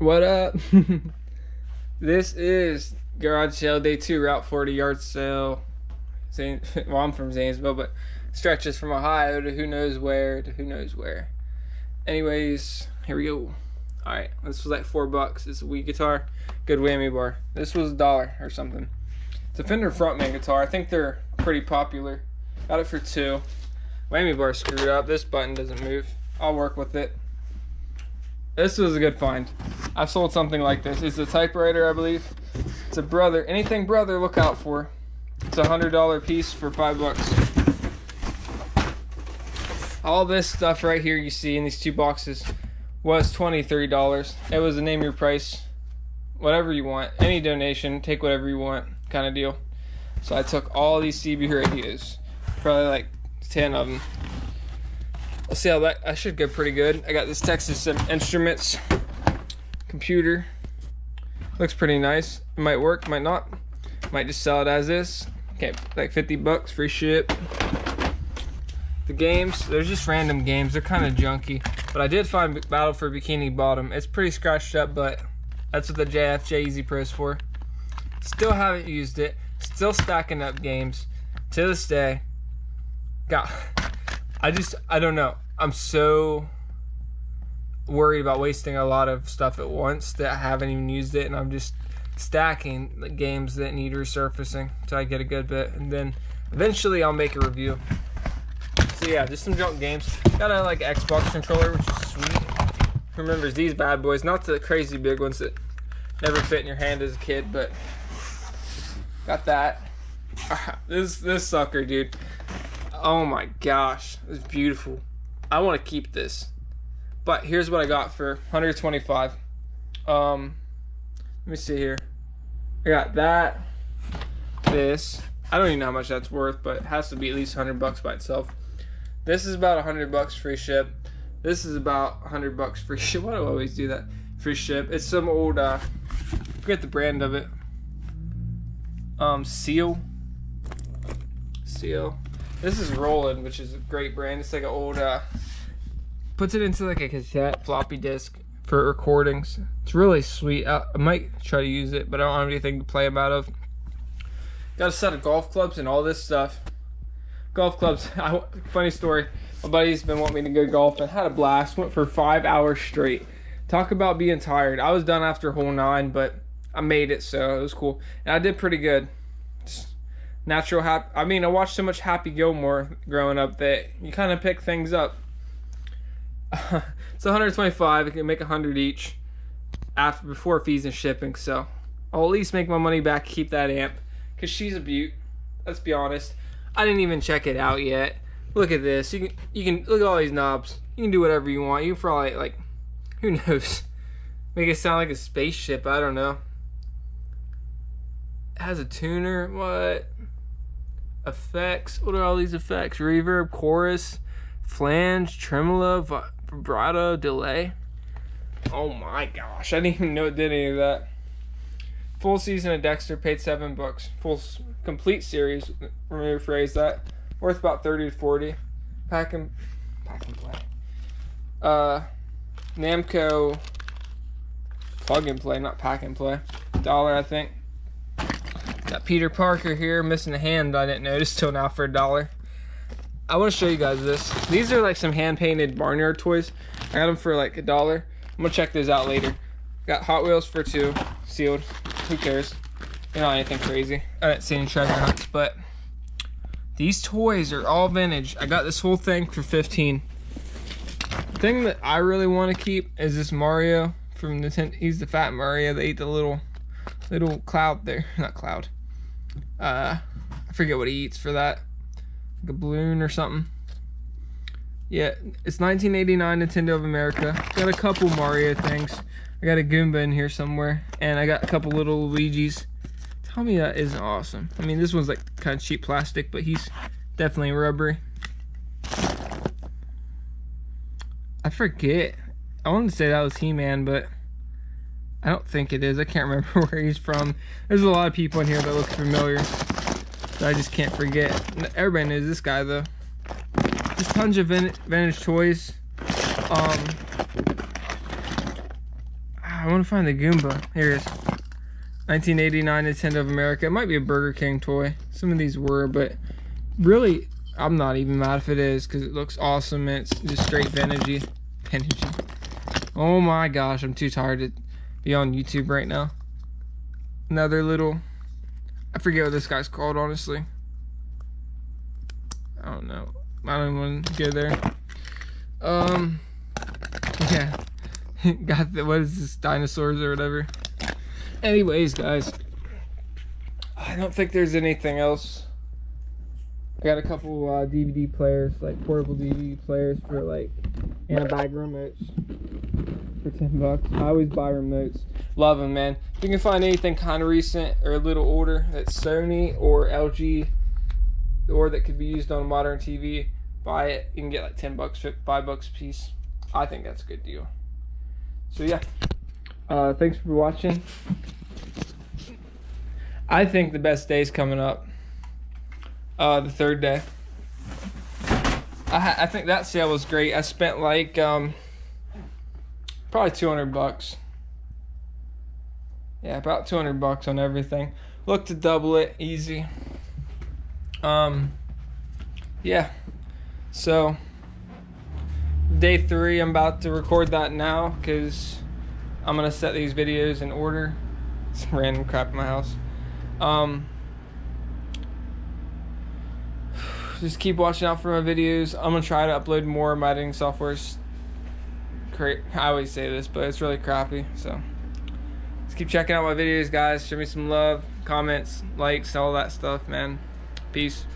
What up? this is garage sale day two, Route 40 yard sale. Zane, well, I'm from Zanesville, but stretches from Ohio to who knows where to who knows where. Anyways, here we go. All right, this was like four bucks. It's a Wii guitar, good whammy bar. This was a dollar or something. It's a Fender Frontman guitar. I think they're pretty popular. Got it for two. Whammy bar screwed up. This button doesn't move. I'll work with it. This was a good find. I've sold something like this. It's a typewriter, I believe. It's a brother. Anything brother, look out for. It's a hundred dollar piece for five bucks. All this stuff right here you see in these two boxes was twenty, thirty dollars. It was a name your price, whatever you want. Any donation, take whatever you want, kind of deal. So I took all these CB radios, probably like ten of them. Let's see how that. I should go pretty good. I got this Texas um, Instruments computer. Looks pretty nice. It might work, might not. Might just sell it as this. Okay, like 50 bucks, free ship. The games, they're just random games. They're kind of junky. But I did find Battle for Bikini Bottom. It's pretty scratched up, but that's what the JFJ Easy Pro is for. Still haven't used it. Still stacking up games to this day. Got I just I don't know. I'm so worried about wasting a lot of stuff at once that I haven't even used it, and I'm just stacking the games that need resurfacing until I get a good bit, and then eventually I'll make a review. So yeah, just some junk games. Got a like Xbox controller, which is sweet. Remembers these bad boys, not the crazy big ones that never fit in your hand as a kid, but got that. This this sucker, dude. Oh my gosh, it's beautiful. I want to keep this. But here's what I got for 125. Um let me see here. I got that, this. I don't even know how much that's worth, but it has to be at least 100 bucks by itself. This is about 100 bucks free ship. This is about 100 bucks free ship. Why do I always do that? Free ship. It's some old uh forget the brand of it. Um Seal. Seal. This is Roland, which is a great brand. It's like an old, uh, puts it into like a cassette floppy disk for recordings. It's really sweet. I, I might try to use it, but I don't have anything to play them out of. Got a set of golf clubs and all this stuff. Golf clubs. I, funny story. My buddy's been wanting me to go golf and had a blast. Went for five hours straight. Talk about being tired. I was done after hole nine, but I made it, so it was cool. And I did pretty good natural happy. I mean, I watched so much Happy Gilmore growing up that you kind of pick things up. it's 125. I can make 100 each after before fees and shipping. So I'll at least make my money back. Keep that amp because she's a beaut. Let's be honest. I didn't even check it out yet. Look at this. You can you can look at all these knobs. You can do whatever you want. You can probably like who knows. Make it sound like a spaceship. I don't know. It has a tuner. What? Effects. What are all these effects? Reverb, chorus, flange, tremolo, vibrato, delay. Oh my gosh, I didn't even know it did any of that. Full season of Dexter paid seven bucks. Full complete series, let me rephrase that. Worth about thirty to forty. Pack and pack and play. Uh, Namco plug and play, not pack and play. Dollar, I think. Got Peter Parker here, missing a hand I didn't notice till now for a dollar. I want to show you guys this. These are like some hand-painted barnyard toys. I got them for like a dollar. I'm gonna check those out later. Got Hot Wheels for two, sealed. Who cares? You know anything crazy. I didn't see any treasure hunts, but these toys are all vintage. I got this whole thing for 15. The thing that I really want to keep is this Mario from Nintendo. He's the fat Mario. They ate the little little cloud there. Not cloud. Uh, I forget what he eats for that. Like a balloon or something. Yeah, it's 1989 Nintendo of America. Got a couple Mario things. I got a Goomba in here somewhere. And I got a couple little Luigi's. Tell me that isn't awesome. I mean, this one's like kind of cheap plastic, but he's definitely rubbery. I forget. I wanted to say that was He-Man, but I don't think it is. I can't remember where he's from. There's a lot of people in here that look familiar. So I just can't forget. Everybody knows this guy though. Just tons of vintage toys. Um, I want to find the Goomba. Here it is. 1989 Nintendo of America. It might be a Burger King toy. Some of these were, but really, I'm not even mad if it is because it looks awesome it's just straight vintagey. Vintagey. Oh my gosh, I'm too tired to be on YouTube right now. Another little, I forget what this guy's called, honestly. I don't know. I don't want to go there. Um, yeah. Got the, what is this, dinosaurs or whatever. Anyways, guys, I don't think there's anything else. I got a couple uh, DVD players, like portable DVD players for like, and a bag remotes for 10 bucks. I always buy remotes. Love them, man. If you can find anything kind of recent or a little older that's Sony or LG or that could be used on a modern TV, buy it. You can get like 10 bucks, 5 bucks a piece. I think that's a good deal. So, yeah. Uh, thanks for watching. I think the best day is coming up. Uh, the third day. I, I think that sale was great. I spent like um, probably 200 bucks. Yeah, about 200 bucks on everything. Look to double it easy. Um, yeah. So, day three, I'm about to record that now because I'm gonna set these videos in order. Some random crap in my house. Um, just keep watching out for my videos. I'm gonna try to upload more. of My editing software's great. I always say this, but it's really crappy. So just keep checking out my videos, guys. Show me some love, comments, likes, all that stuff, man. Peace.